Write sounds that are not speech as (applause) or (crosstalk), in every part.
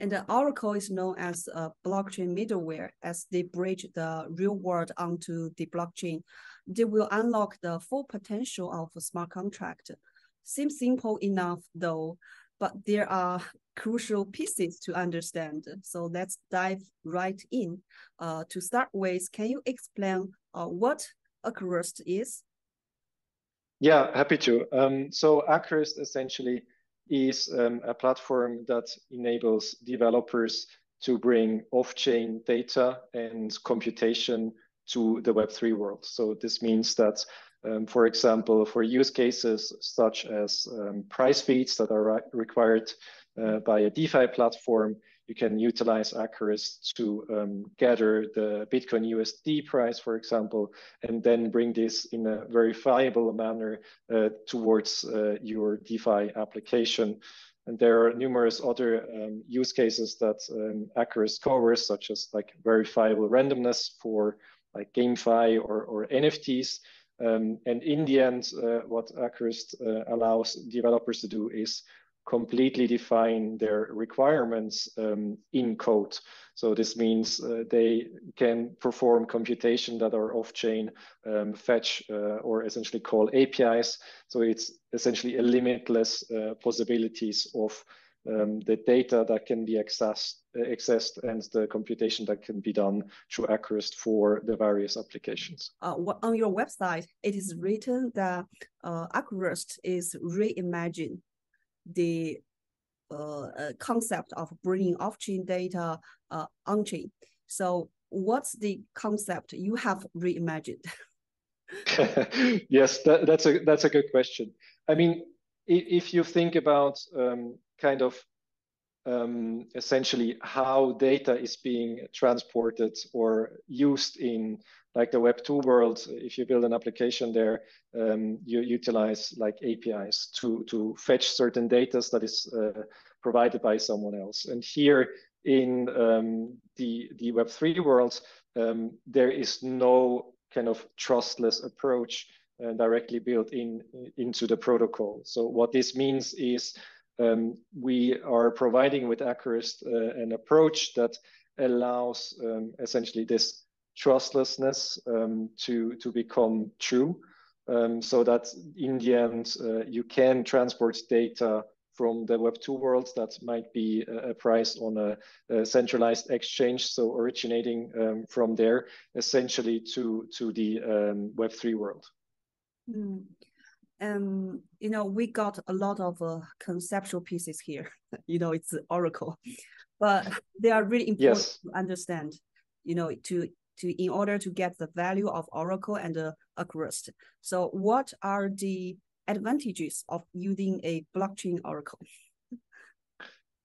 And Oracle is known as a blockchain middleware as they bridge the real world onto the blockchain. They will unlock the full potential of a smart contract. Seems simple enough though, but there are (laughs) crucial pieces to understand. So let's dive right in. Uh, to start with, can you explain uh, what Acurast is? Yeah, happy to. Um, so Acurast essentially is um, a platform that enables developers to bring off-chain data and computation to the Web3 world. So this means that, um, for example, for use cases such as um, price feeds that are required uh, by a DeFi platform, you can utilize Acurast to um, gather the Bitcoin USD price, for example, and then bring this in a verifiable manner uh, towards uh, your DeFi application. And there are numerous other um, use cases that um, covers, such as like verifiable randomness for like GameFi or, or NFTs. Um, and in the end, uh, what Acurast uh, allows developers to do is completely define their requirements um, in code. So this means uh, they can perform computation that are off-chain, um, fetch, uh, or essentially call APIs. So it's essentially a limitless uh, possibilities of um, the data that can be accessed, accessed and the computation that can be done through Acurast for the various applications. Uh, on your website, it is written that uh, is reimagined the uh, uh, concept of bringing off-chain data uh, on-chain. So what's the concept you have reimagined? (laughs) (laughs) yes, that, that's a that's a good question. I mean, if, if you think about um, kind of um, essentially how data is being transported or used in like the Web 2 world, if you build an application there, um, you utilize like APIs to, to fetch certain data that is uh, provided by someone else. And here in um, the, the Web 3 world, um, there is no kind of trustless approach uh, directly built in into the protocol. So what this means is um, we are providing with Acurast uh, an approach that allows um, essentially this trustlessness um, to to become true, um, so that in the end uh, you can transport data from the Web two world that might be a, a price on a, a, centralized exchange, so originating um, from there essentially to to the um, Web three world. Mm. Um, you know, we got a lot of uh, conceptual pieces here. (laughs) you know, it's Oracle, but they are really important yes. to understand. You know, to to in order to get the value of Oracle and uh, Acrist. So what are the advantages of using a blockchain Oracle?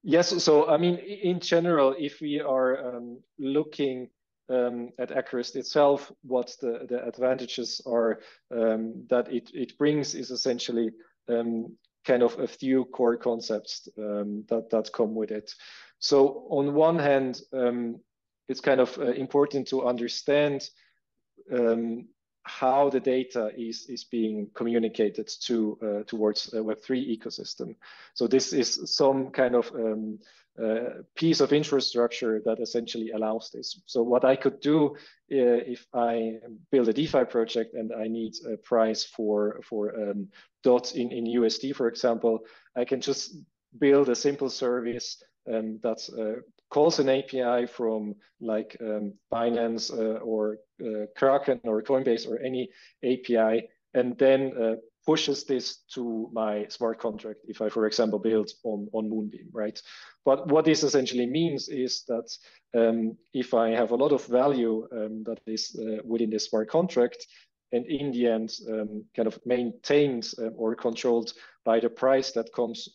Yes, so I mean, in general, if we are um, looking um, at Acurast itself, what the, the advantages are um, that it, it brings is essentially um, kind of a few core concepts um, that, that come with it. So on one hand, um, it's kind of uh, important to understand um, how the data is is being communicated to uh, towards a Web3 ecosystem. So this is some kind of um, uh, piece of infrastructure that essentially allows this. So what I could do uh, if I build a DeFi project and I need a price for for um, DOT in in USD, for example, I can just build a simple service um, that uh, calls an API from like um, Binance uh, or Kraken or Coinbase or any API, and then uh, pushes this to my smart contract if I, for example, build on, on Moonbeam, right? But what this essentially means is that um, if I have a lot of value um, that is uh, within the smart contract, and in the end, um, kind of maintained uh, or controlled by the price that comes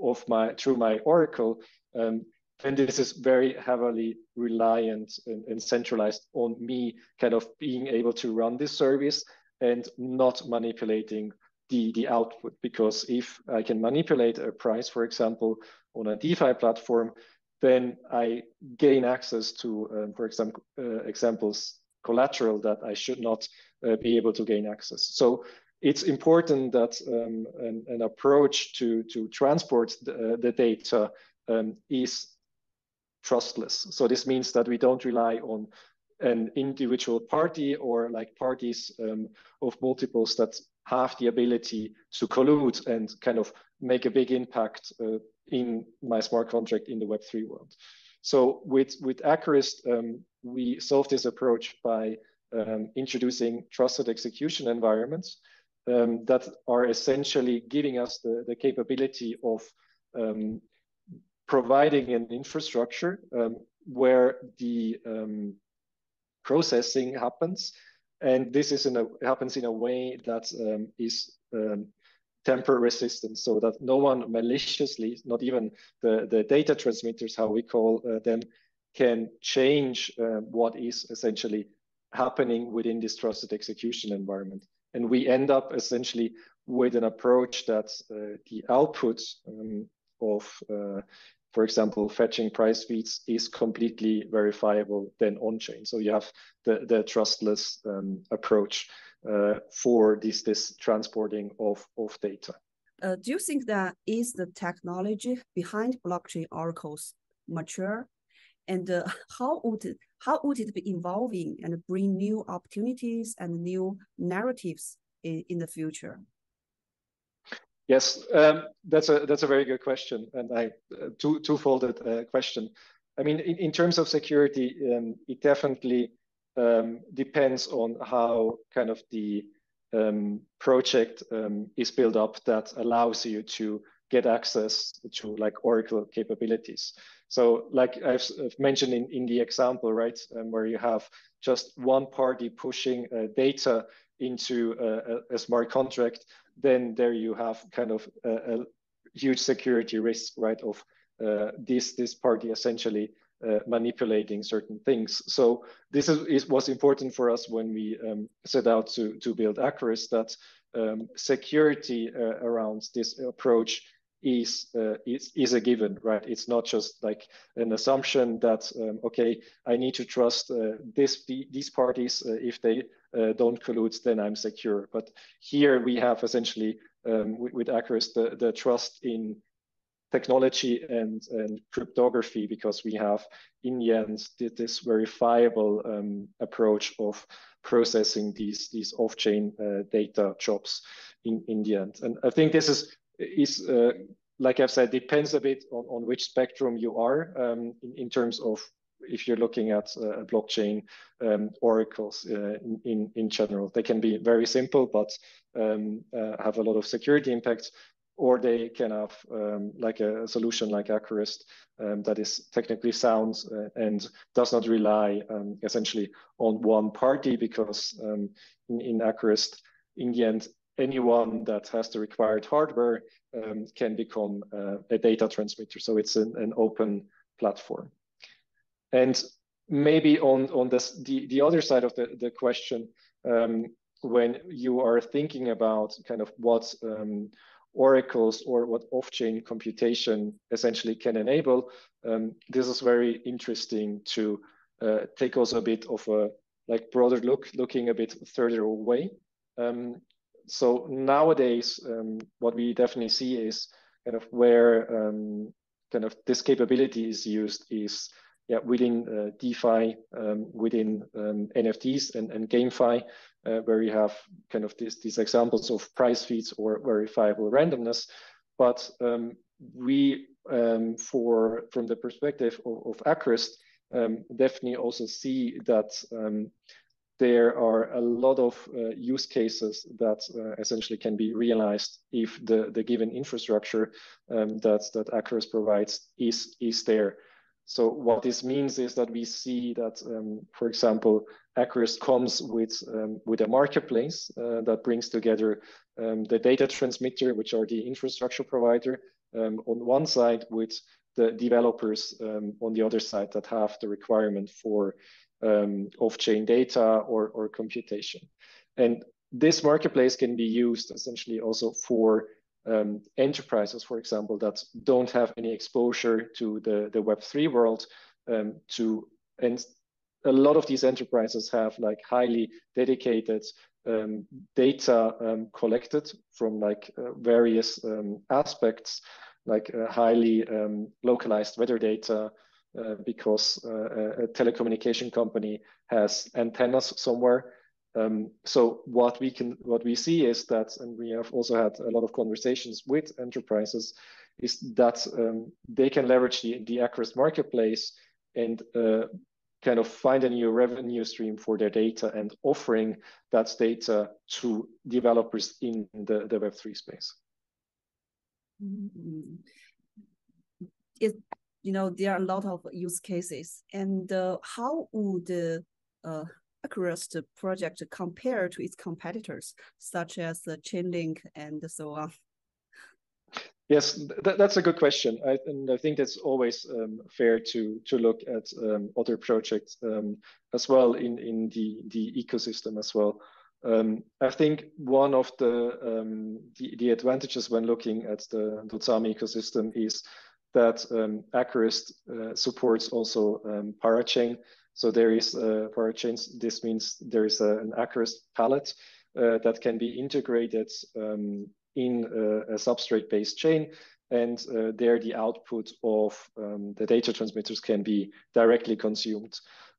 of my through my Oracle, um, and this is very heavily reliant and, and, centralized on me kind of being able to run this service and not manipulating the, the output. Because if I can manipulate a price, for example, on a DeFi platform, then I gain access to, um, for example, uh, examples, collateral that I should not uh, be able to gain access. So it's important that um, an, an, approach to, to transport the, the data um, is trustless. So this means that we don't rely on an individual party or like parties um, of multiples that have the ability to collude and kind of make a big impact uh, in my smart contract in the Web3 world. So with, with Acurast, um, we solve this approach by um, introducing trusted execution environments um, that are essentially giving us the, the capability of um, providing an infrastructure um, where the um, processing happens. And this is in a, happens in a way that um, is um, tamper resistant so that no one maliciously, not even the, the data transmitters, how we call uh, them, can change uh, what is essentially happening within this trusted execution environment. And we end up essentially with an approach that uh, the output um, of uh, for example, fetching price feeds is completely verifiable then on-chain. So you have the, the trustless um, approach uh, for this, this transporting of, of data. Uh, do you think that is the technology behind blockchain oracles mature? And uh, (laughs) how would it, how would it be evolving and bring new opportunities and new narratives in, in the future? Yes, um, that's a that's a very good question, and I uh, two twofolded uh, question. I mean, in, in terms of security, um, it definitely um, depends on how kind of the um, project um, is built up that allows you to get access to like Oracle capabilities. So, like I've, I've mentioned in, in the example, right, um, where you have just one party pushing uh, data into a, a, smart contract, then there you have kind of a, a huge security risk, right, of uh, this this party essentially uh, manipulating certain things. So this is, was important for us when we um, set out to to build Acurast that um, security uh, around this approach is, uh, is is a given, right? It's not just like an assumption that um, okay, I need to trust uh, this these parties uh, if they uh, don't collude, then I'm secure. But here we have essentially um, with, with the, the trust in technology and, and cryptography because we have in the end did this verifiable um, approach of processing these these off-chain uh, data jobs in, in the end. And I think this is is uh, like I've said, depends a bit on, on which spectrum you are um, in, in terms of if you're looking at uh, blockchain um, oracles uh, in, in, general. They can be very simple, but um, uh, have a lot of security impacts, or they can have um, like a, solution like Acurast um, that is technically sound uh, and does not rely um, essentially on one party because um, in, in in the end, anyone that has the required hardware can become uh, a data transmitter. So it's an, an open platform. And maybe on, on this, the, the other side of the, the question, um, when you are thinking about kind of what um, oracles or what off-chain computation essentially can enable, um, this is very interesting to uh, take also a bit of a like broader look, looking a bit further away. Um, so nowadays, um, what we definitely see is kind of where um, kind of this capability is used is yeah, within uh, DeFi, um, within um, NFTs and, and GameFi, uh, where you have kind of these, these examples of price feeds or verifiable randomness. But um, we, um, for from the perspective of, of um, definitely also see that there are a lot of uh, use cases that uh, essentially can be realized if the, the given infrastructure um, that, that Acurast provides is, is there. So what this means is that we see that, um, for example, Acurast comes with um, with a marketplace uh, that brings together um, the data transmitter, which are the infrastructure provider, um, on one side, with the developers um, on the other side that have the requirement for um, off-chain data or, or computation. And this marketplace can be used essentially also for um, enterprises, for example, that don't have any exposure to the, the Web3 world um, to, and a lot of these enterprises have like highly dedicated um, data um, collected from like uh, various um, aspects, like uh, highly um, localized weather data, uh, because uh, a telecommunication company has antennas somewhere. Um, so what we can, what we see is that, and we have also had a lot of conversations with enterprises, is that um, they can leverage the, the Acurast marketplace and uh, kind of find a new revenue stream for their data and offering that data to developers in the, the Web3 space. Mm-hmm. It, you know, there are a lot of use cases. And uh, how would the uh, the project compared to its competitors, such as the Chainlink and so on? Yes, th that's a good question, I, and I think that's always um, fair to to look at um, other projects um, as well in in the the ecosystem as well. Um, I think one of the, um, the, the advantages when looking at the Dotsama ecosystem is that um, uh, supports also um, parachain. So there is uh, parachains. This means there is a, an Acurast pallet uh, that can be integrated um, in a, a substrate-based chain. And uh, there the output of um, the data transmitters can be directly consumed.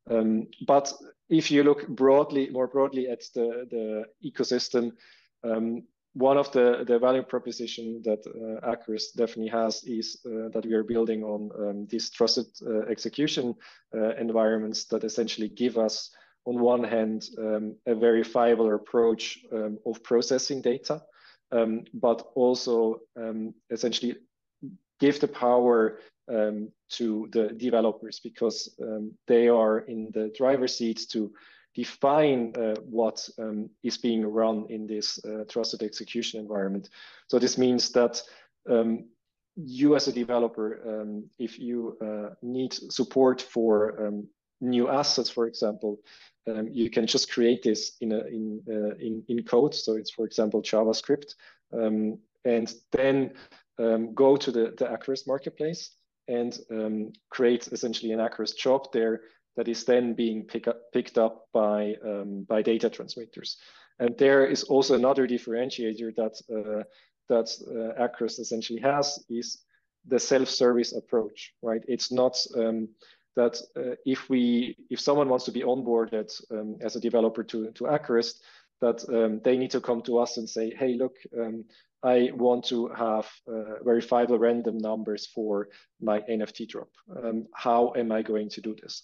Um, but if you look broadly, more broadly at the, the ecosystem, um, one of the, the value proposition that uh, Acurast definitely has is uh, that we are building on um, these trusted uh, execution uh, environments that essentially give us, on one hand, um, a verifiable approach um, of processing data, um, but also um, essentially give the power um, to the developers because they are in the driver's seat to define uh, what um, is being run in this uh, trusted execution environment. So this means that um, you as a developer, um, if you uh, need support for um, new assets, for example, you can just create this in, a, in, uh, in, in code. So it's, for example, JavaScript, and then go to the, the Acurast marketplace and um, create essentially an Acurast job there that is then being pick up, picked up by, um, by data transmitters. And there is also another differentiator that, uh, that uh, essentially has is the self-service approach, right? It's not um, that uh, if we if someone wants to be onboarded um, as a developer to to Acurast, that um, they need to come to us and say, hey, look, um, I want to have uh, verifiable random numbers for my NFT drop. Um, how am I going to do this?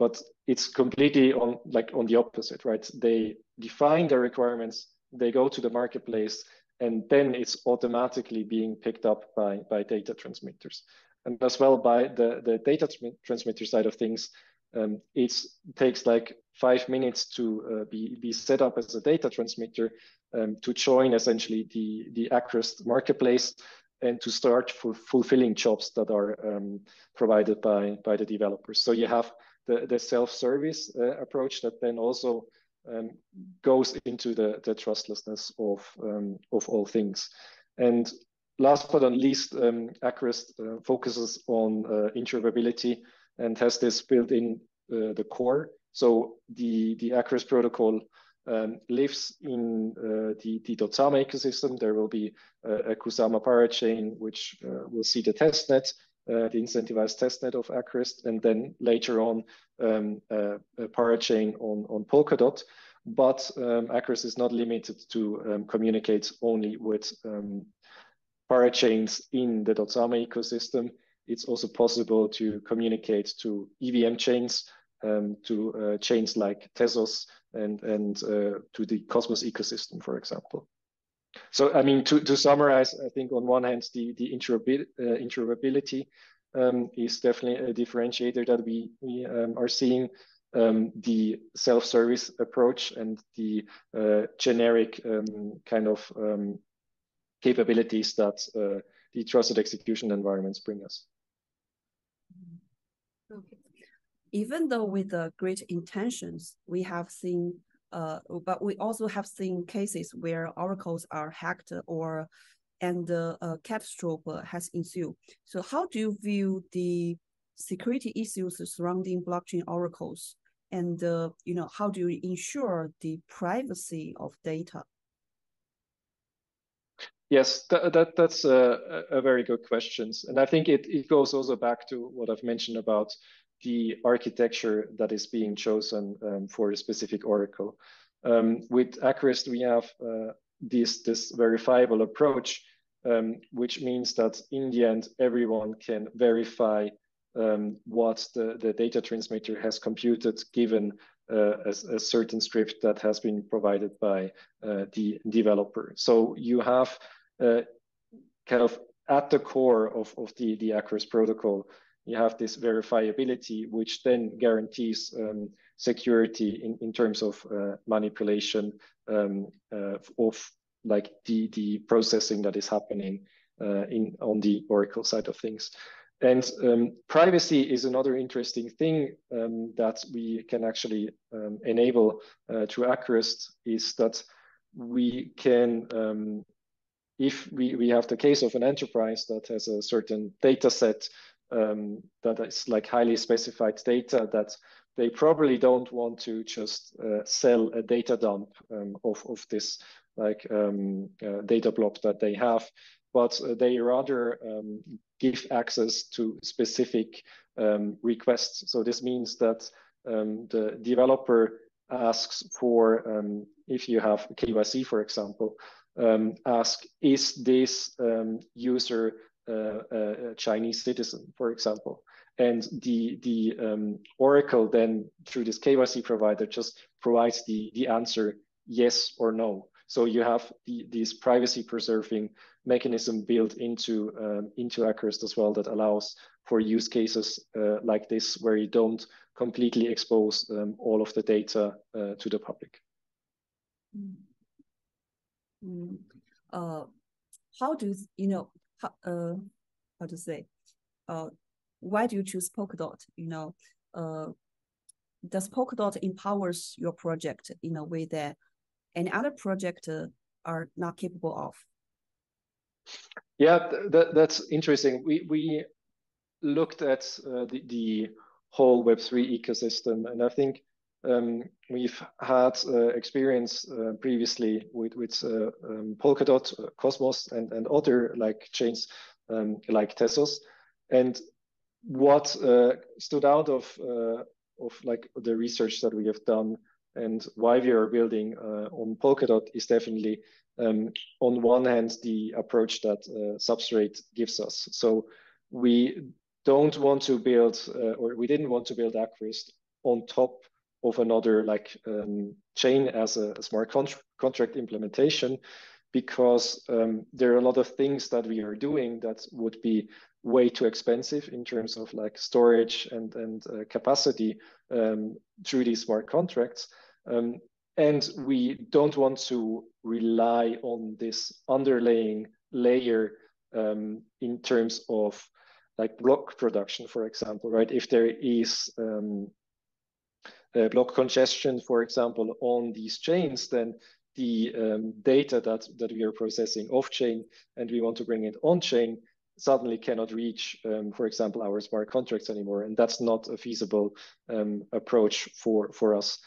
But it's completely on like on the opposite, right? They define their requirements, they go to the marketplace, and then it's automatically being picked up by, by data transmitters. And as well by the, the data transmitter side of things, um, it takes like five minutes to uh, be, be set up as a data transmitter um, to join essentially the, the Acurast marketplace and to start for fulfilling jobs that are um, provided by, by the developers. So you have the, the self-service uh, approach that then also um, goes into the, the trustlessness of, um, of all things. And last but not least, um, uh, focuses on uh, interoperability and has this built in uh, the core. So the, the protocol um, lives in uh, the, the ecosystem. There will be a Kusama parachain, which uh, will see the testnet, uh, the incentivized testnet of Acurast, and then later on um, a parachain on, on Polkadot. But um, is not limited to um, communicate only with um, parachains in the Dotsama ecosystem. It's also possible to communicate to EVM chains, um, to uh, chains like Tezos and, and uh, to the Cosmos ecosystem, for example. So, I mean, to, to summarize, I think on one hand, the, the interoperability uh, um, is definitely a differentiator that we, we um, are seeing. Um, the self-service approach and the uh, generic um, kind of um, capabilities that uh, the trusted execution environments bring us. Okay even though with the great intentions, we have seen, uh, but we also have seen cases where oracles are hacked or and uh, a catastrophe has ensued. So how do you view the security issues surrounding blockchain oracles? And uh, you know, how do you ensure the privacy of data? Yes, that, that that's a, a very good question. And I think it, it goes also back to what I've mentioned about the architecture that is being chosen um, for a specific oracle. Um, with Acurast, we have uh, this, this verifiable approach, um, which means that in the end, everyone can verify um, what the, the data transmitter has computed given uh, a, a, certain script that has been provided by uh, the developer. So you have uh, kind of at the core of, of the, the Acurast protocol, you have this verifiability, which then guarantees um, security in, in terms of uh, manipulation um, uh, of like the, the processing that is happening uh, in on the Oracle side of things. And um, privacy is another interesting thing um, that we can actually um, enable uh, through Acurast is that we can, um, if we, we have the case of an enterprise that has a certain data set um, that is like highly specified data that they probably don't want to just uh, sell a data dump um, of, of this like uh, data blob that they have but uh, they rather um, give access to specific um, requests. So this means that um, the developer asks for, um, if you have KYC, for example, um, ask, is this um, user a Chinese citizen, for example? And the, the Oracle then, through this KYC provider, just provides the, the answer yes or no. So you have the, these privacy preserving mechanism built into um, into Acurast as well that allows for use cases uh, like this where you don't completely expose um, all of the data uh, to the public. Mm. Mm. Uh, how do you know how, uh, how to say uh, why do you choose Polkadot? You know, uh, does Polkadot empowers your project in a way that any other project uh, are not capable of? Yeah, that, that's interesting. We we looked at uh, the, the whole Web3 ecosystem, and I think um, we've had uh, experience uh, previously with with uh, um, Polkadot, uh, Cosmos, and and other like chains um, like Tezos, and what uh, stood out of of like the research that we have done and why we are building on Polkadot is definitely um, on one hand, the approach that uh, Substrate gives us. So we don't want to build, uh, or we didn't want to build Acurast on top of another like um, chain as a, a smart con contract implementation, because um, there are a lot of things that we are doing that would be way too expensive in terms of like storage and and uh, capacity um, through these smart contracts. Um, and we don't want to rely on this underlying layer um, in terms of like block production, for example, right? If there is um, block congestion, for example, on these chains, then the um, data that, that we are processing off-chain and we want to bring it on-chain suddenly cannot reach, um, for example, our smart contracts anymore. And that's not a feasible um, approach for, for us.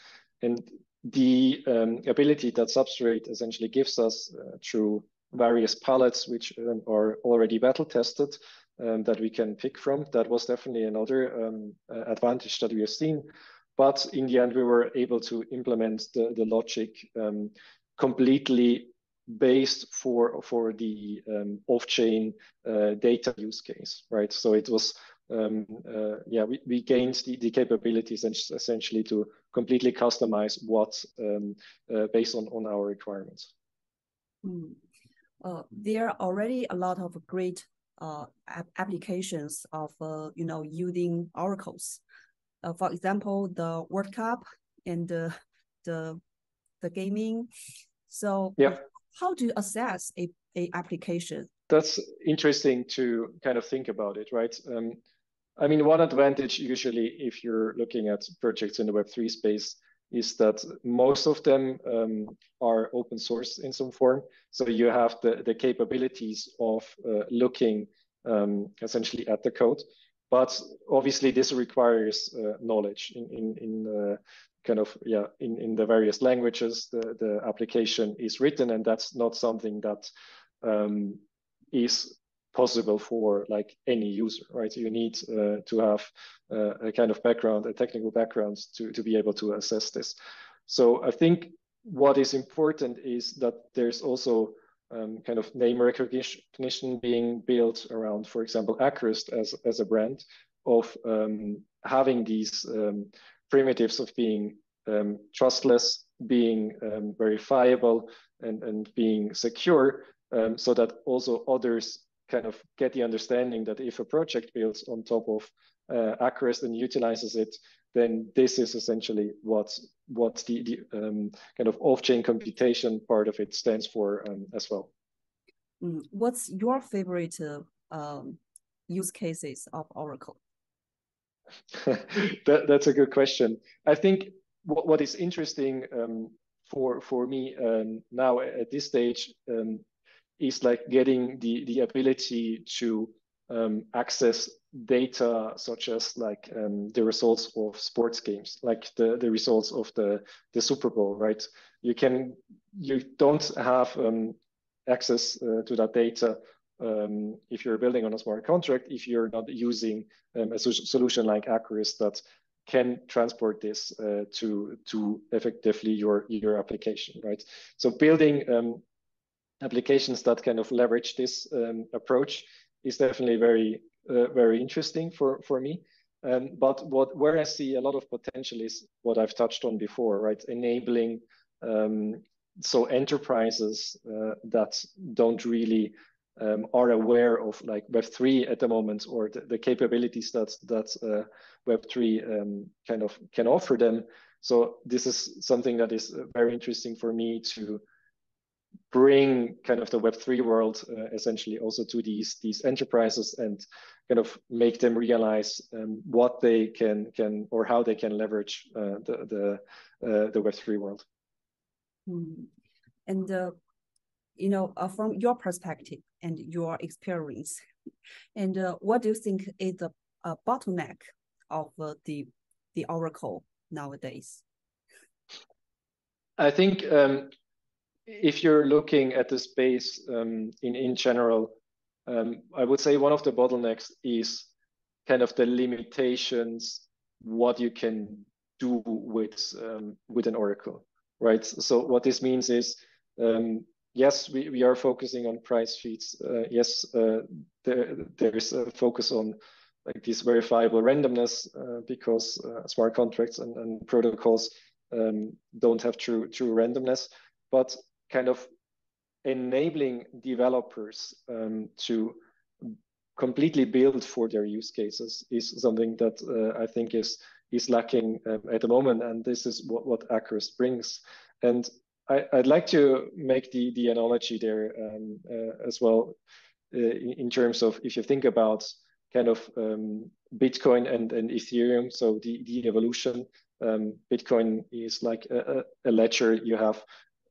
And the um, ability that Substrate essentially gives us uh, through various pallets, which um, are already battle tested, um, that we can pick from. That was definitely another uh, advantage that we have seen. But in the end, we were able to implement the, the logic um, completely based for for the um, off-chain uh, data use case, right? So it was um, uh, yeah, we, we gained the, the capabilities and essentially to completely customize what um, uh, based on, on our requirements. Mm. There are already a lot of great uh, applications of uh, you know using oracles. Uh, for example, the World Cup and the the, the gaming. So yeah. how do you assess a, a application? That's interesting to kind of think about it, right? Um, I mean, one advantage usually if you're looking at projects in the Web3 space is that most of them um, are open source in some form. So you have the, the capabilities of uh, looking um, essentially at the code. But obviously this requires uh, knowledge in, in, in uh, kind of, yeah, in, in the various languages the, the application is written. And that's not something that um, is possible for like any user, right? You need uh, to have uh, a kind of background, a technical background to, to be able to assess this. So I think what is important is that there's also um, kind of name recognition being built around, for example, Acurast as, as a brand of um, having these um, primitives of being um, trustless, being um, verifiable, and, and being secure, um, so that also others kind of get the understanding that if a project builds on top of uh, and utilizes it, then this is essentially what what the, the um, kind of off-chain computation part of it stands for um, as well. Mm, what's your favorite uh, um, use cases of Oracle? (laughs) that, that's a good question. I think what, what is interesting um, for for me um, now at this stage um, is like getting the the ability to um, access data such as like um, the results of sports games, like the, the results of the, the Super Bowl, right? You can you don't have um, access uh, to that data um, if you're building on a smart contract if you're not using um, a solution like Acurast that can transport this uh, to to effectively your your application, right? So building um, applications that kind of leverage this um, approach is definitely very uh, very interesting for for me. Um, but what where I see a lot of potential is what I've touched on before, right? Enabling um, so enterprises uh, that don't really um, are aware of like Web3 at the moment or the, the capabilities that that uh, Web3 um, kind of can offer them. So this is something that is uh, very interesting for me to bring kind of the Web3 world uh, essentially also to these these enterprises and kind of make them realize um, what they can can or how they can leverage uh, the the uh, the Web3 world. Mm. And uh, you know, uh, from your perspective and your experience, and uh, what do you think is the uh, bottleneck of uh, the the Oracle nowadays? I think um, if you're looking at the space um, in in general, um, I would say one of the bottlenecks is kind of the limitations what you can do with um, with an Oracle, right? So what this means is um, yes, we, we are focusing on price feeds. Uh, yes, uh, there, there is a focus on like this verifiable randomness uh, because uh, smart contracts and, and protocols um, don't have true true randomness, but kind of enabling developers um, to completely build for their use cases is something that uh, I think is is lacking um, at the moment, and this is what what Acurast brings. And I, would like to make the, the analogy there um, uh, as well uh, in, in, terms of if you think about kind of um, Bitcoin and, and Ethereum, so the, the evolution, um, Bitcoin is like a, a, ledger. You have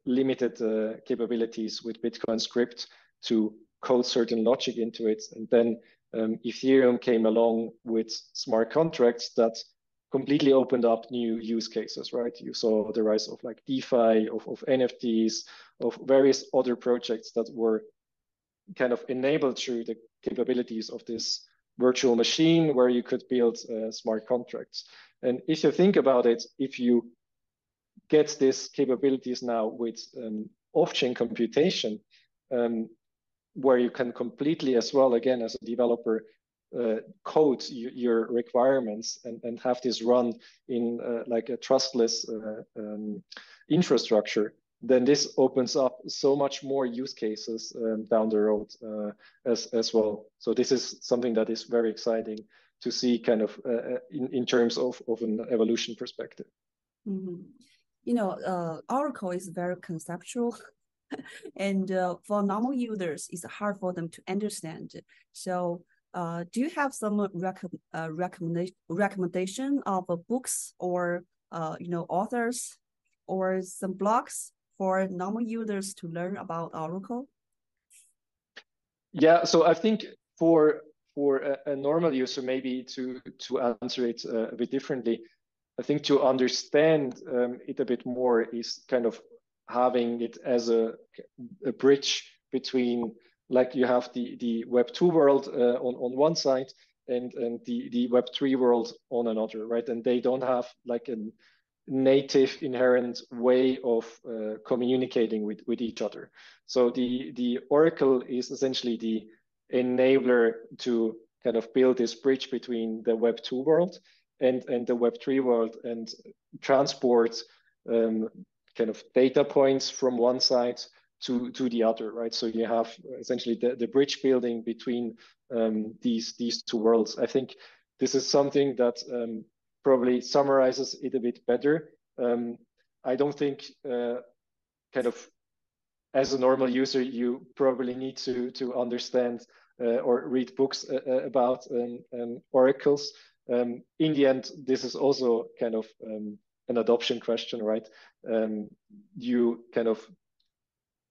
limited uh, capabilities with Bitcoin script to code certain logic into it. And then um, Ethereum came along with smart contracts that completely opened up new use cases, right? You saw the rise of like DeFi, of, of NFTs, of various other projects that were kind of enabled through the capabilities of this virtual machine where you could build uh, smart contracts. And if you think about it, if you get these capabilities now with um, off-chain computation, um, where you can completely as well, again, as a developer, uh, code your requirements and, and have this run in uh, like a trustless uh, um, infrastructure, then this opens up so much more use cases um, down the road uh, as, as well. So this is something that is very exciting to see kind of uh, uh, in, in terms of, of an evolution perspective. Mm -hmm. You know, Oracle is very conceptual (laughs) and for normal users, it's hard for them to understand. So uh, do you have some rec uh, recommendation recommendation of uh, books or uh, you know authors or some blogs for normal users to learn about Oracle? Yeah, so I think for for a, a normal user, maybe to to answer it uh, a bit differently, I think to understand um, it a bit more is kind of having it as a, a bridge between like you have the the Web two world uh, on on one side and and the the Web three world on another, right? And they don't have like a native inherent way of uh, communicating with with each other. So the the Oracle is essentially the enabler to kind of build this bridge between the Web two world and and the Web three world and transport um, kind of data points from one side to to the other, right? So you have essentially the, the bridge building between um, these these two worlds. I think this is something that um, probably summarizes it a bit better. Um, I don't think uh, kind of as a normal user you probably need to to understand uh, or read books uh, uh about um, um, oracles. Um, in the end, this is also kind of um, an adoption question, right? you kind of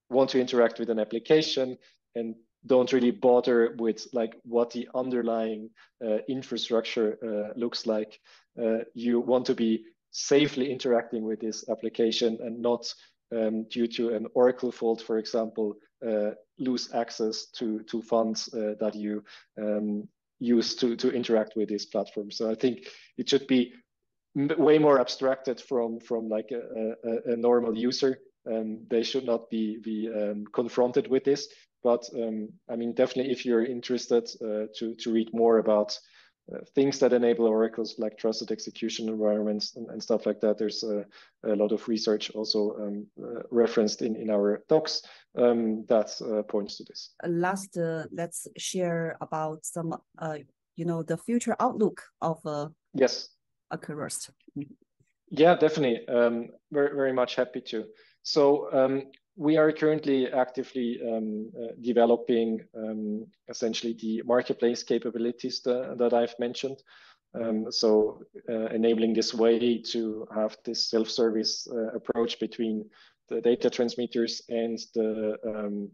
want to interact with an application and don't really bother with like what the underlying uh, infrastructure uh, looks like. Uh, you want to be safely interacting with this application and not um, due to an Oracle fault, for example, uh, lose access to, to funds uh, that you um, use to, to interact with these platforms. So I think it should be way more abstracted from, from like a, a, a normal user um, they should not be be um, confronted with this. But um, I mean, definitely, if you're interested uh, to to read more about things that enable oracles like trusted execution environments and, and stuff like that, there's a, a lot of research also um, uh, referenced in in our docs um, that uh, points to this. Last, uh, let's share about some, uh, you know, the future outlook of yes, Acurast. Yeah, definitely. Um, very very much happy to. So um, we are currently actively um, uh, developing um, essentially the marketplace capabilities that, that I've mentioned. Um, so uh, enabling this way to have this self-service uh, approach between the data transmitters and the um,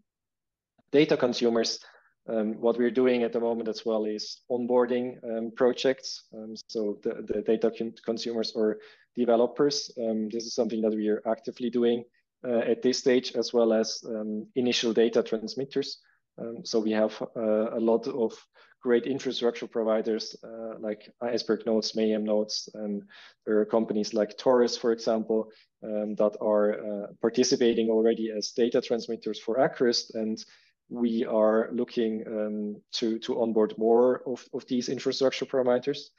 data consumers. Um, what we're doing at the moment as well is onboarding projects. so the, the data consumers or developers. this is something that we are actively doing at this stage, as well as um, initial data transmitters. Um, so we have uh, a lot of great infrastructure providers uh, like Iceberg Nodes, Mayhem Nodes, and there are companies like Taurus, for example, um, that are uh, participating already as data transmitters for Acurast. And we are looking um, to, to onboard more of, of these infrastructure providers.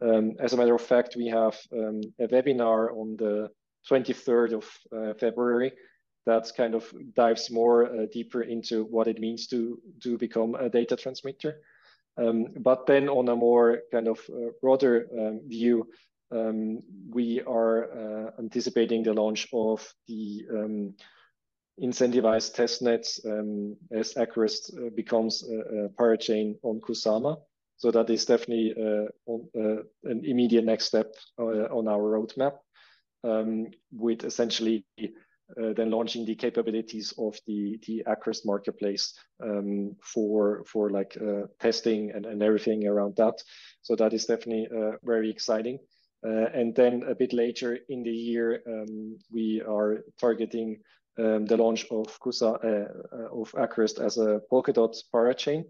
Um, as a matter of fact, we have um, a webinar on the 23rd of uh, February that kind of dives more uh, deeper into what it means to to become a data transmitter. Um, but then on a more kind of uh, broader um, view, um, we are uh, anticipating the launch of the um, incentivized testnets um, as Acurast uh, becomes a, a parachain on Kusama. So that is definitely uh, on, an immediate next step on our roadmap um, with essentially uh, then launching the capabilities of the the Acurast marketplace um, for for like uh, testing and, and everything around that. So that is definitely uh, very exciting. Uh, and then a bit later in the year, um, we are targeting um, the launch of Kusa uh, uh, of Acurast as a Polkadot parachain,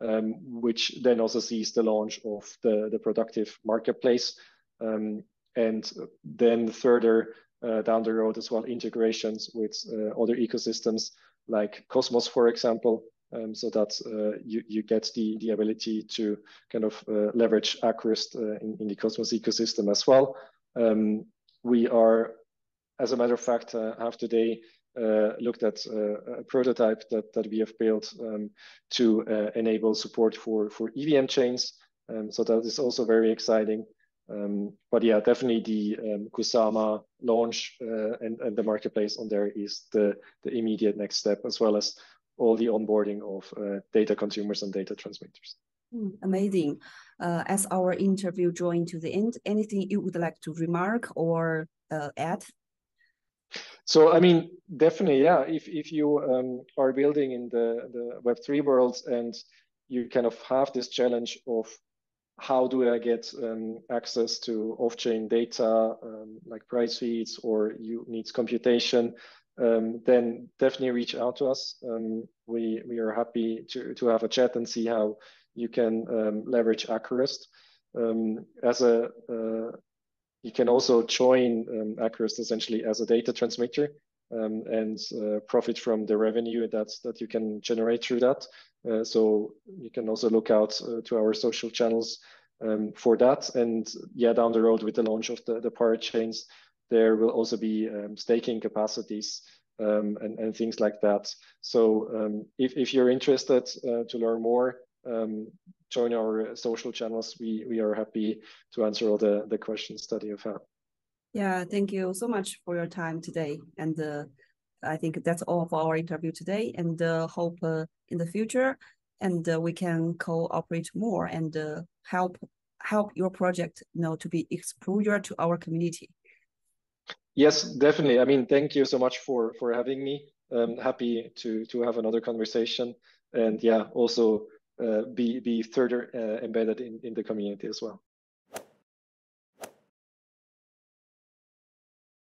um, which then also sees the launch of the the productive marketplace. Um, and then further uh, down the road as well integrations with uh, other ecosystems like Cosmos, for example, um, so that uh, you, you get the, the ability to kind of uh, leverage Acurast uh, in, in the Cosmos ecosystem as well. Um, we are, as a matter of fact, uh, have today looked at a prototype that, that we have built um, to enable support for, for EVM chains. Um, so that is also very exciting. Um, but yeah, definitely the um, Kusama launch uh, and, and the marketplace on there is the, the immediate next step, as well as all the onboarding of uh, data consumers and data transmitters. Hmm, amazing. Uh, as our interview drawing to the end, anything you would like to remark or uh, add? So, I mean, definitely, yeah. If if you um, are building in the the Web three worlds and you kind of have this challenge of how do I get um, access to off-chain data um, like price feeds or you needs computation? um, then definitely reach out to us. Um, we we are happy to to have a chat and see how you can um, leverage Acurast um, as a. Uh, you can also join um, Acurast essentially as a data transmitter and uh, profit from the revenue that that you can generate through that. Uh, so you can also look out uh, to our social channels um, for that. And yeah, down the road with the launch of the the parachains, there will also be um, staking capacities um, and, and things like that. So um, if, if you're interested uh, to learn more, um, join our social channels. We, we are happy to answer all the, the questions that you have. Yeah, thank you so much for your time today. And uh, I think that's all for our interview today and uh, hope uh, in the future and uh, we can cooperate more and uh, help help your project you know to be exposure to our community. Yes, definitely. I mean, thank you so much for for having me. Um, happy to to have another conversation, and yeah, also uh, be be further uh, embedded in in the community as well.